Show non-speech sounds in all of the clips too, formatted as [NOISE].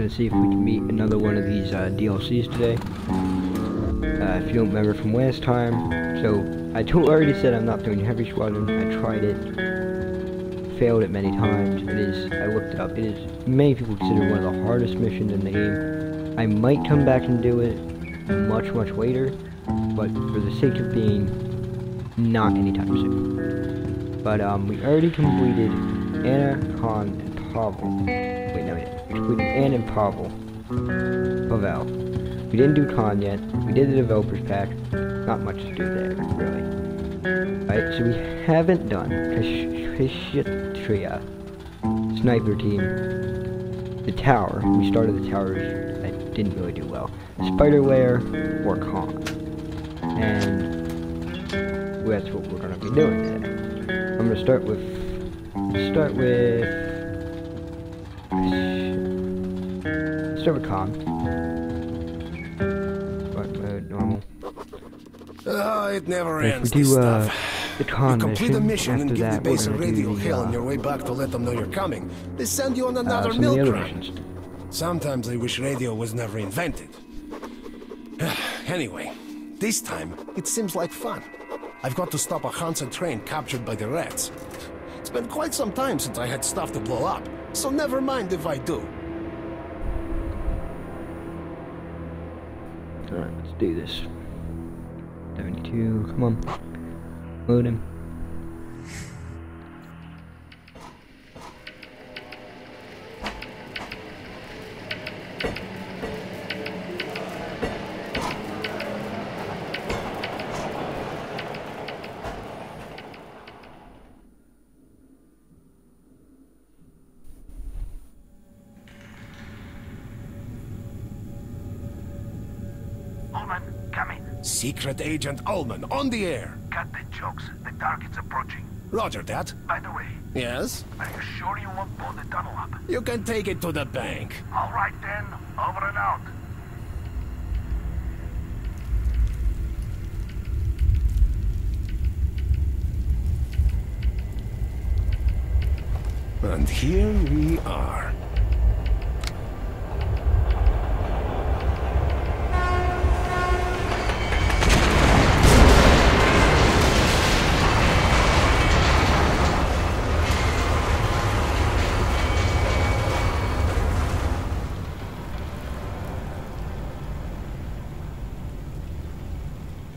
gonna see if we can meet another one of these uh, DLCs today. Uh, if you don't remember from last time, so I already said I'm not doing Heavy Squadron. I tried it, failed it many times. It is, I looked it up. It is many people consider one of the hardest missions in the game. I might come back and do it much much later, but for the sake of being not anytime soon. But um, we already completed Anna, Khan, and Pavel. Completed Anna and Pavel. Pavel. We didn't do Khan yet. We did the developers pack. Not much to do there, really. Alright, so we haven't done Kshatriya, Sniper Team, the Tower. We started the Towers. I didn't really do well. Spiderware or Khan. And that's what we're gonna be doing today. I'm gonna start with start with with Khan. But uh, normal. Oh, it never If ends. we this do uh, stuff. the Khan You complete mission, a mission and give the base a radio do hail uh, on your way back to let them know you're coming. They send you on uh, another some milk the run. Sometimes I wish radio was never invented. [SIGHS] anyway, this time it seems like fun. I've got to stop a Hansa train captured by the rats. It's been quite some time since I had stuff to blow up, so never mind if I do. Alright, let's do this. 72, come on. Load him. Secret Agent Ulman on the air. Cut the jokes. The target's approaching. Roger that. By the way, Yes? are you sure you won't blow the tunnel up? You can take it to the bank. All right then. Over and out. And here we are.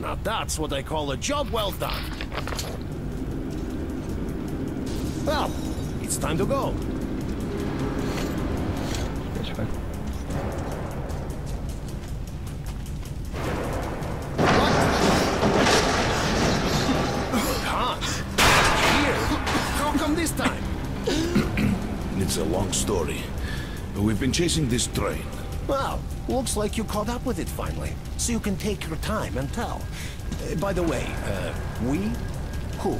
Now that's what I call a job well done. Well, it's time to go. This way. Hans, here. How come this time? [CLEARS THROAT] It's a long story. We've been chasing this train. Well, looks like you caught up with it finally, so you can take your time and tell. Uh, by the way, uh, we? Who?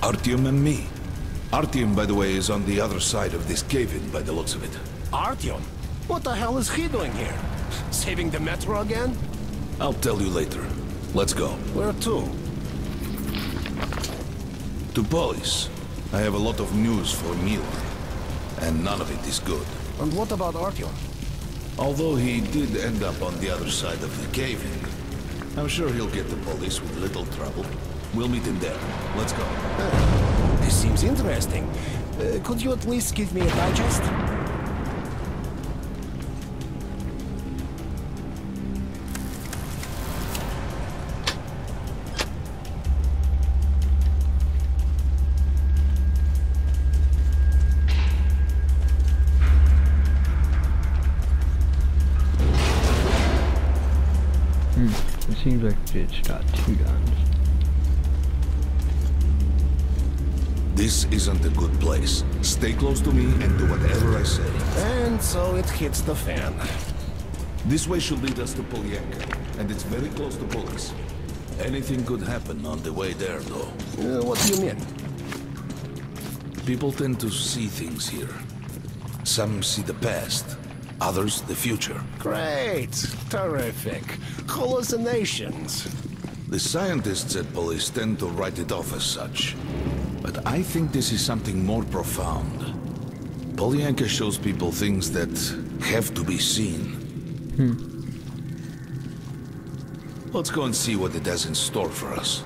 Artyom and me. Artyom, by the way, is on the other side of this cave-in by the looks of it. Artyom. What the hell is he doing here? Saving the metro again? I'll tell you later. Let's go. Where to? To Polis. I have a lot of news for Milan. And none of it is good. And what about Artyom? Although he did end up on the other side of the cave-in, I'm sure he'll get the Polis with little trouble. We'll meet him there. Let's go. This seems interesting. Uh, could you at least give me a digest? It seems got two guns. This isn't a good place. Stay close to me and do whatever I say. And so it hits the fan. This way should lead us to Polyanka, and it's very close to Polis. Anything could happen on the way there, though. Uh, what do you mean? People tend to see things here. Some see the past, others the future. Great! Terrific! Hallucinations! The nations. The scientists at Polis tend to write it off as such. But I think this is something more profound. Polyanka shows people things that have to be seen. Hmm. Let's go and see what it has in store for us.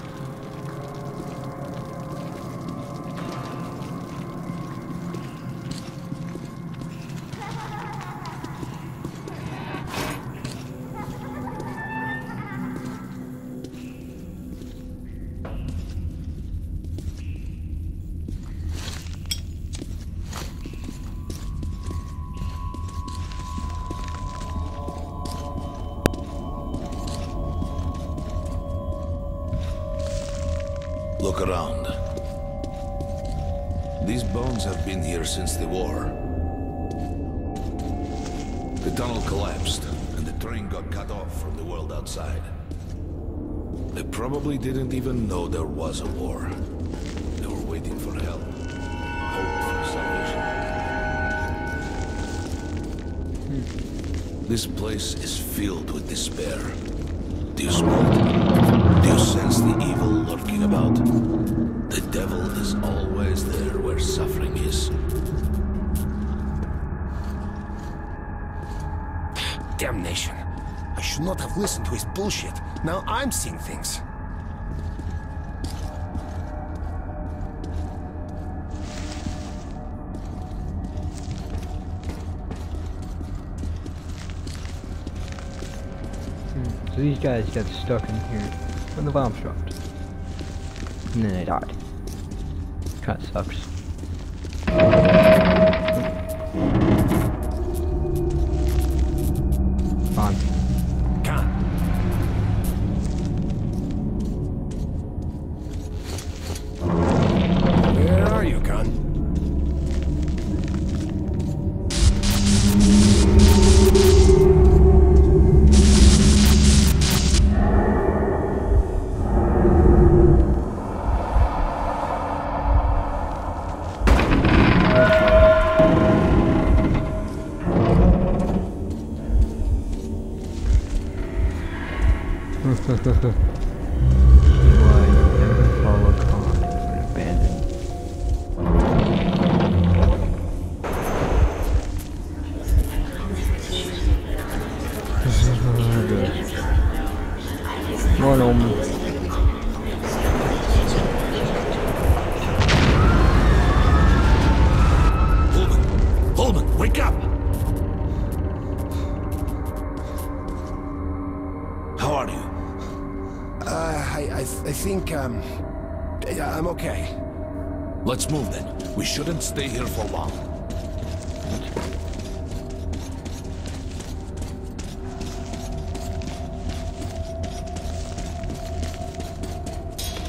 Bones have been here since the war. The tunnel collapsed, and the train got cut off from the world outside. They probably didn't even know there was a war. They were waiting for help. Hope for salvation. Hmm. This place is filled with despair. Do you smell it? Do you sense the evil lurking about? The devil is always not have listened to his bullshit. Now I'm seeing things. Hmm, so these guys got stuck in here when the bombs dropped. And then they died. Kinda sucks. Stay here for long.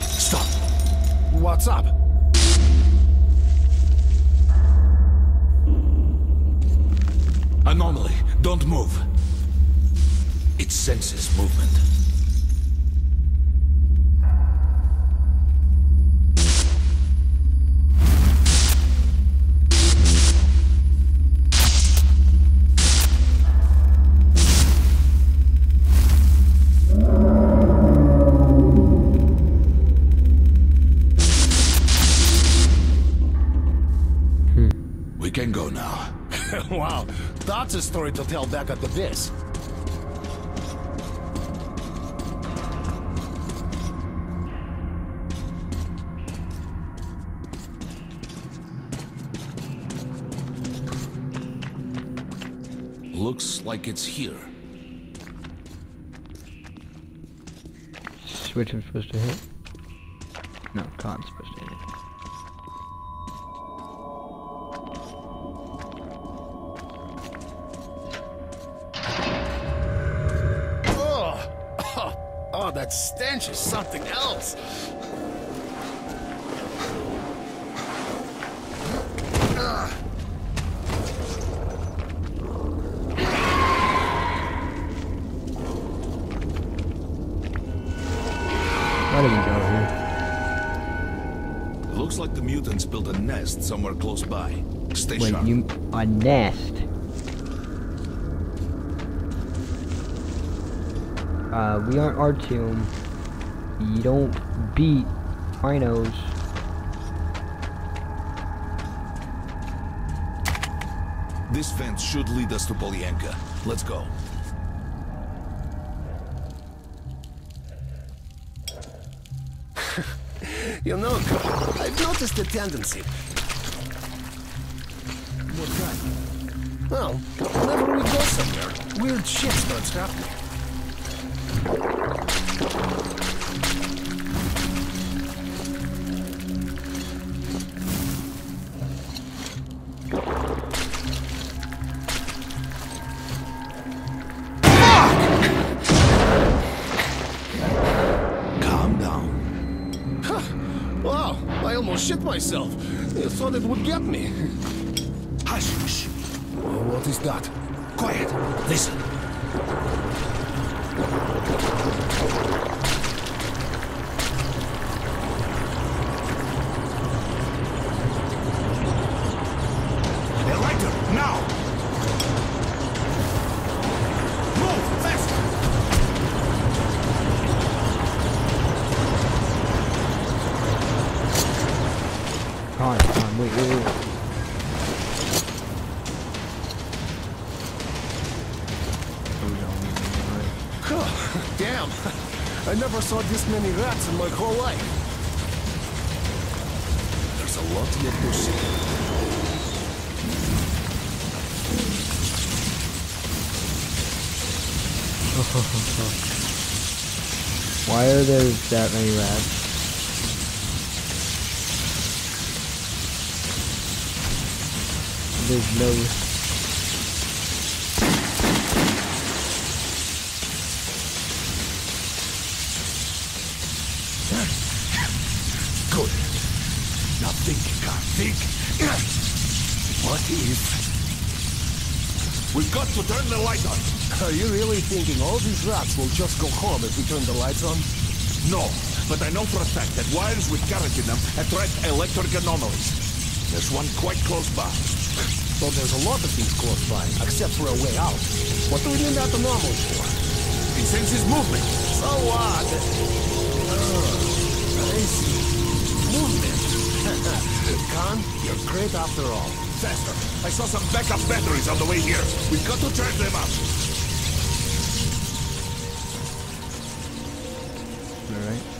Stop! What's up? Anomaly! Don't move! It senses movement. That's a story to tell back at the biz. Looks like it's here. Switch I'm supposed to hit? No, Khan's supposed to that stench is something else. Why did we go here? Looks like the mutants built a nest somewhere close by. Stay Wait, sharp. you a nest? Uh, we aren't Artyom. You don't beat rhinos. This fence should lead us to Polyanka. Let's go. [LAUGHS] You know, I've noticed a tendency. What kind? Well, whenever we go somewhere, weird shit starts happening. Shit myself. I thought it would get me. Hush. What is that? Quiet. Listen. Saw this many rats in my whole life. There's a lot yet to see. [LAUGHS] Why are there that many rats? There's no... We've got to turn the light on. Are you really thinking all these rats will just go home if we turn the lights on? No, but I know for a fact that wires with current in them attract electric anomalies. There's one quite close by. So there's a lot of things close by, except for a way out. What do we need that anomaly for? It senses movement. So what? Oh, I see. Movement. [LAUGHS] Khan, you're great after all. Faster. I saw some backup batteries on the way here. We've got to charge them up. Alright. We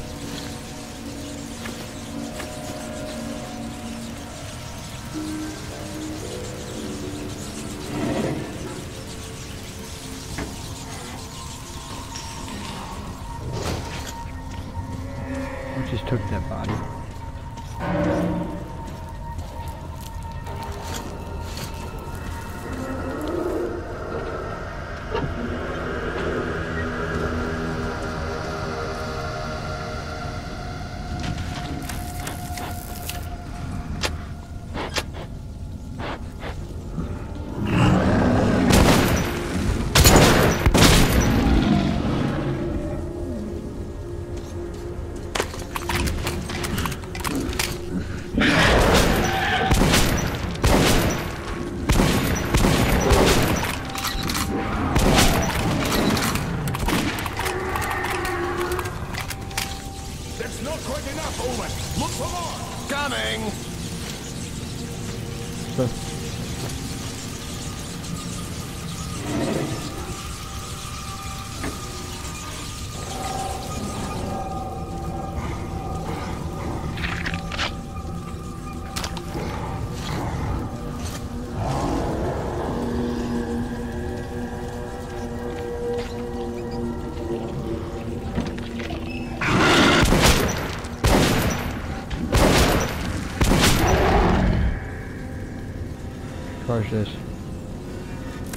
charge this.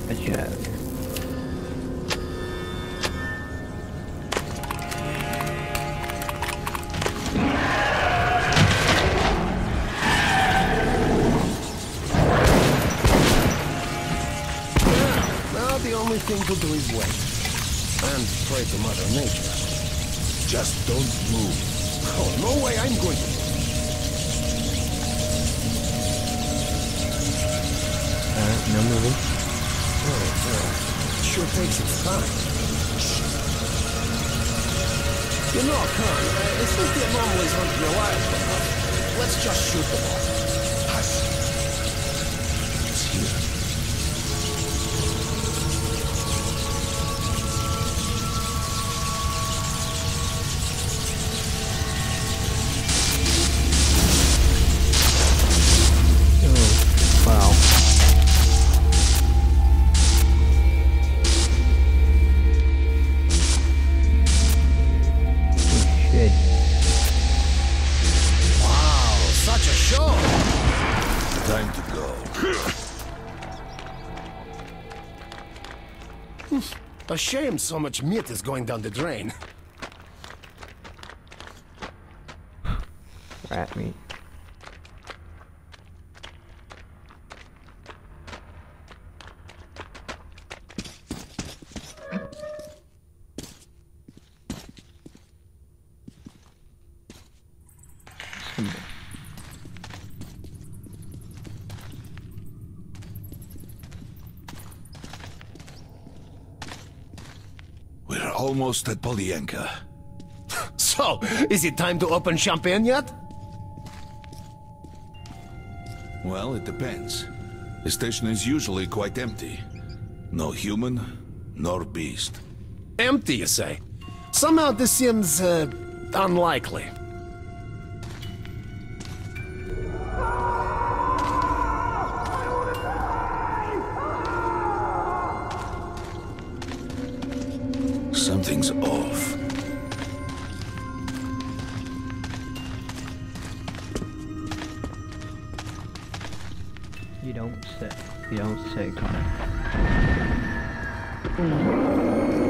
Get out takes its time. You know, Khan, I think the anomalies aren't reliable enough. Let's just shoot them all. A shame so much meat is going down the drain. Rat meat. Almost at Polyanka. [LAUGHS] So, is it time to open champagne yet? Well, it depends. The station is usually quite empty. No human, nor beast. Empty, you say? Somehow this seems, uh, unlikely. You don't say. You don't say, Connor. Well,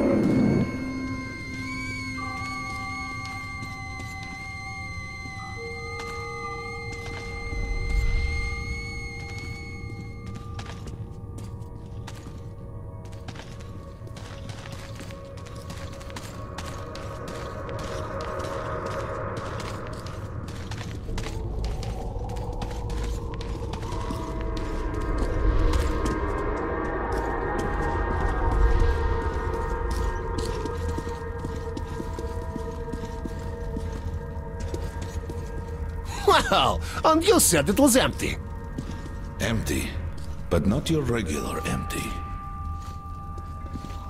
and you said it was empty. Empty, but not your regular empty.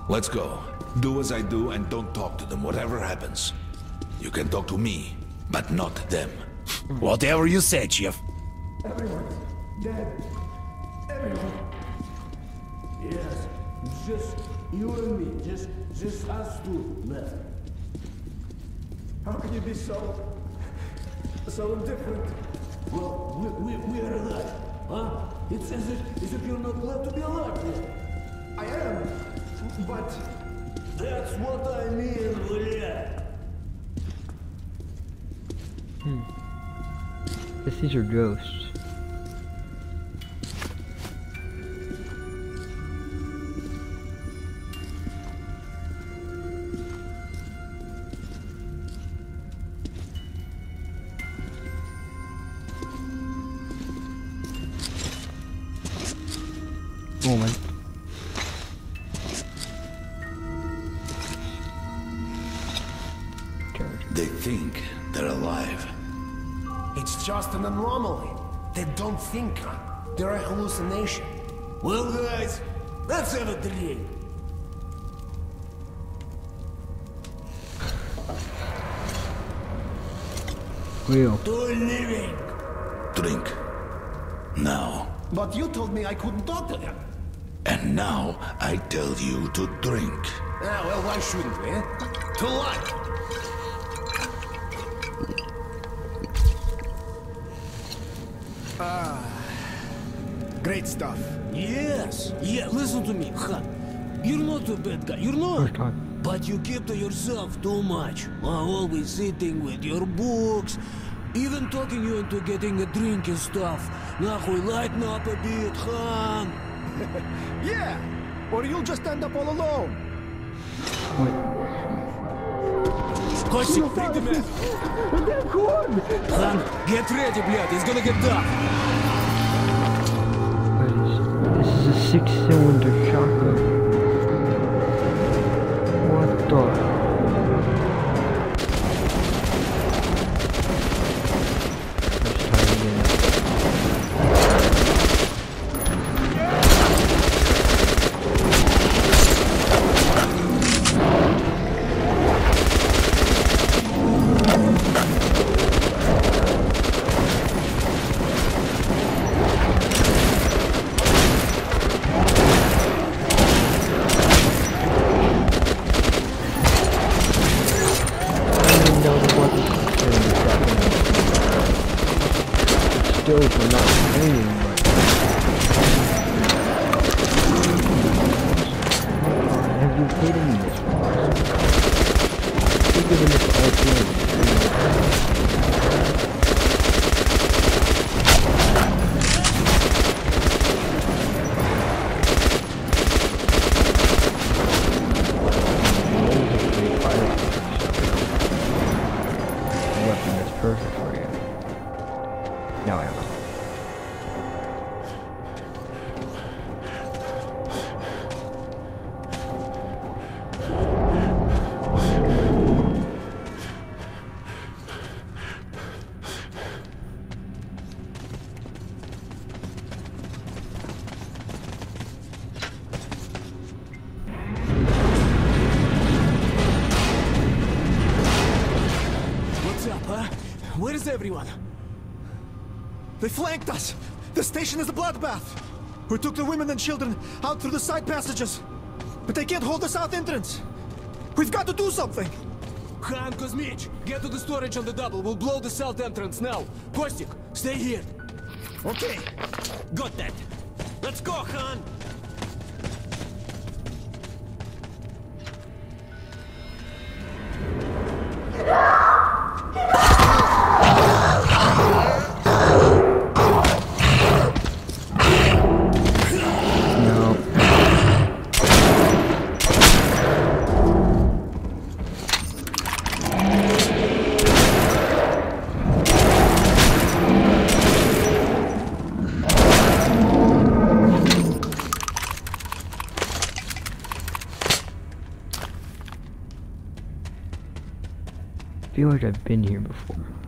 Let's go. Do as I do and don't talk to them, whatever happens. You can talk to me, but not them. [LAUGHS] Whatever you say, Chief. Everyone's dead. Everyone. Yes, just you and me, just just us two left. How can you be so so indifferent? Hmm. Well, we, we, we are alive, huh? It's as if, as if you're not glad to be alive. I am, but that's what I mean, Juliet. Guess these are ghosts. Woman. They think they're alive. It's just an anomaly. They don't think. They're a hallucination. Well, guys, let's have a drink. Real. To living. Drink. Now. But you told me I couldn't talk to them. And now I tell you to drink. Ah, well, why shouldn't we, eh? To! Ah, great stuff. Yes, yeah, listen to me, Han. You're not a bad guy, you're not. But you keep to yourself too much. Always sitting with your books, even talking you into getting a drink and stuff. Now, we lighten up a bit, Han. [LAUGHS] yeah! Or you'll just end up all alone. Kostik, bring the man! They're corn! Get ready, blood, it's gonna get dark! This is a six-cylinder shotgun. Everyone? They flanked us! The station is a bloodbath! We took the women and children out through the side passages. But they can't hold the south entrance! We've got to do something! Khan Kuzmich, get to the storage on the double. We'll blow the south entrance now. Kostik, stay here. Okay, Got that. Let's go, Khan. I've been here before.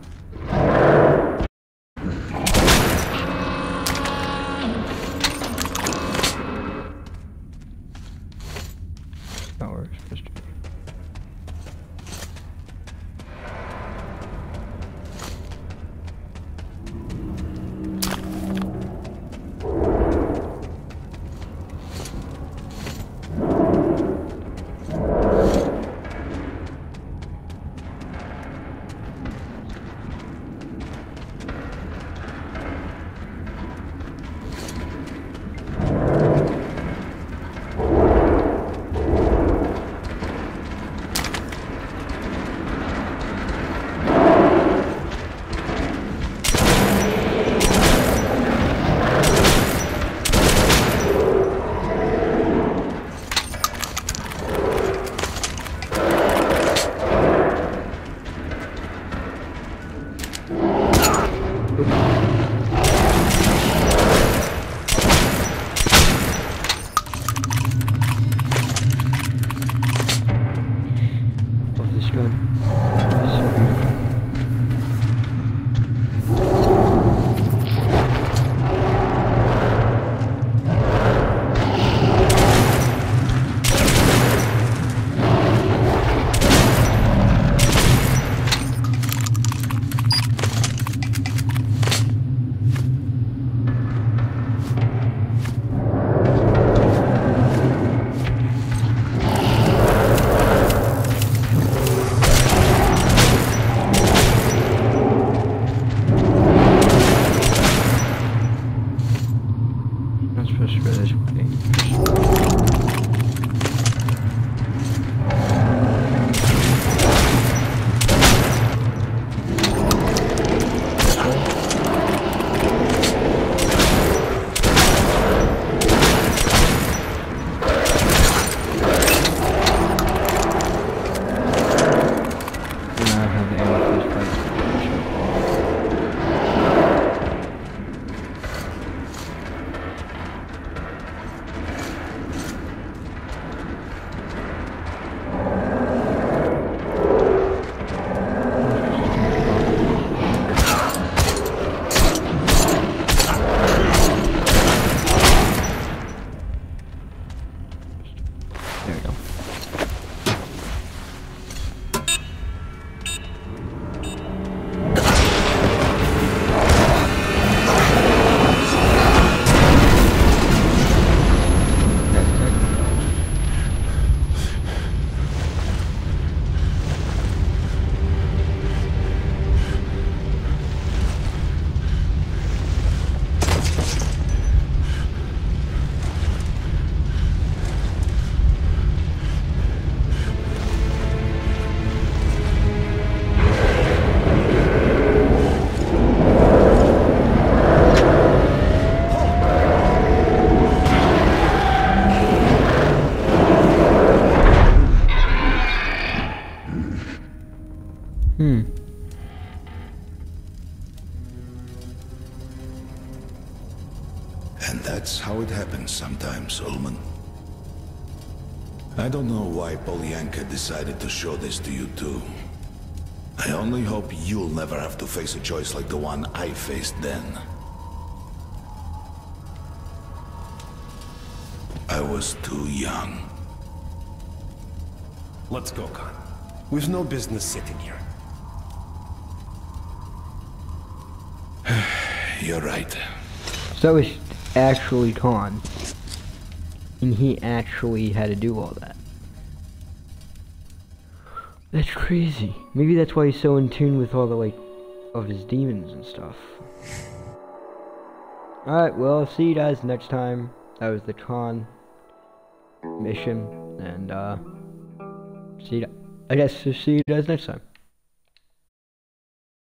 Don't know why Polyanka decided to show this to you too. I only hope you'll never have to face a choice like the one I faced then. I was too young. Let's go, Khan. We've no business sitting here. [SIGHS] You're right. So it's actually Khan. And he actually had to do all that. That's crazy. Maybe that's why he's so in tune with all the, like, of his demons and stuff. Alright, well, see you guys next time. That was the Khan mission. And, uh, see you, I guess, see you guys next time.